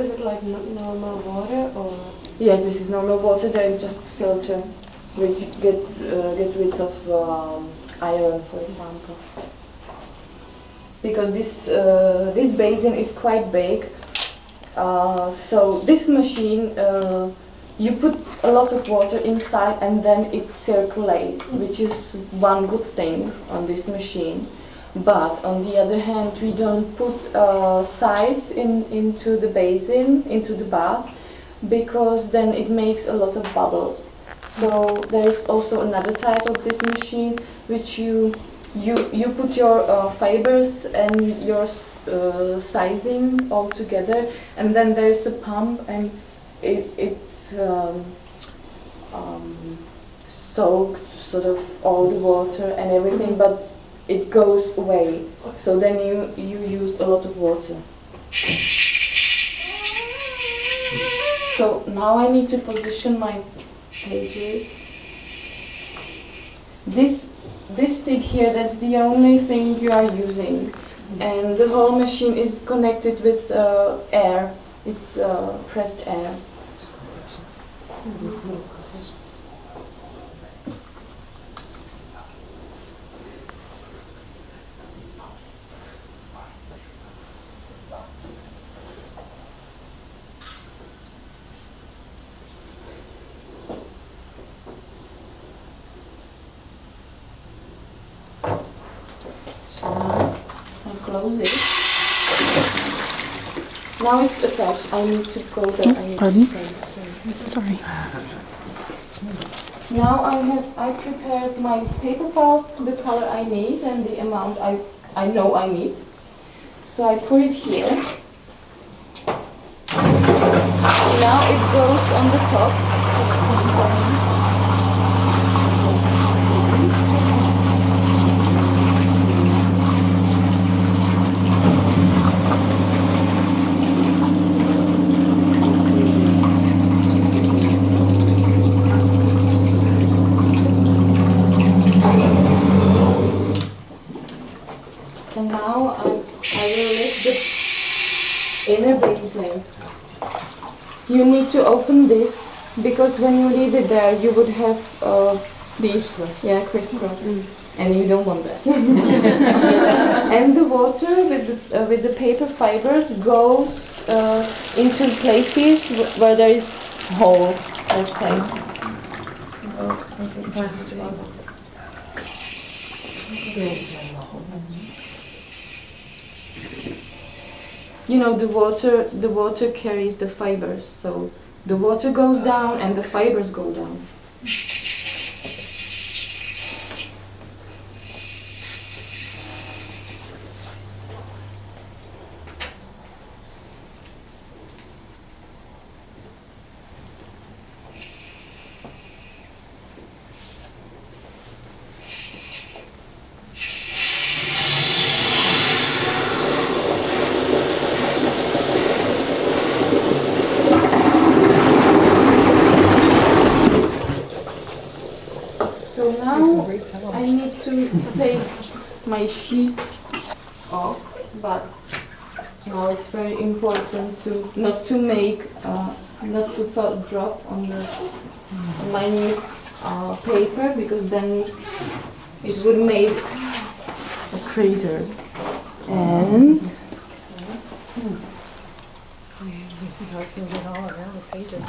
is it like normal water or? Yes, this is normal water. There is just filter, which get uh, get rid of um, iron, for example. Because this uh, this basin is quite big, uh, so this machine uh, you put a lot of water inside and then it circulates, which is one good thing on this machine. But on the other hand, we don't put uh, size in into the basin, into the bath, because then it makes a lot of bubbles. So there is also another type of this machine which you you you put your uh, fibers and your uh, sizing all together, and then there is a pump and it it's um, um, soaked sort of all the water and everything, but it goes away. So then you you use a lot of water. So now I need to position my pages. This this stick here, that's the only thing you are using. And the whole machine is connected with uh, air. It's uh, pressed air. So now I close it. Now it's attached. I need to go there. I need pardon? Sorry. Now I have I prepared my paper pulp, the color I need and the amount I I know I need. So I put it here. Now it goes on the top. And now I, I will lift the inner basin. You need to open this because when you leave it there, you would have uh, these, yeah, crisscross, and you don't want that. and the water with the, uh, with the paper fibers goes uh, into places wh- where there is hole, let's say. Plastic. You know the water the water carries the fibers. So the water goes down and the fibers go down so now I need to take my sheet off but now it's very important to not to make uh, not to fall drop on the minute uh, paper because then it would make a crater and You can see how it filled in all around the pages.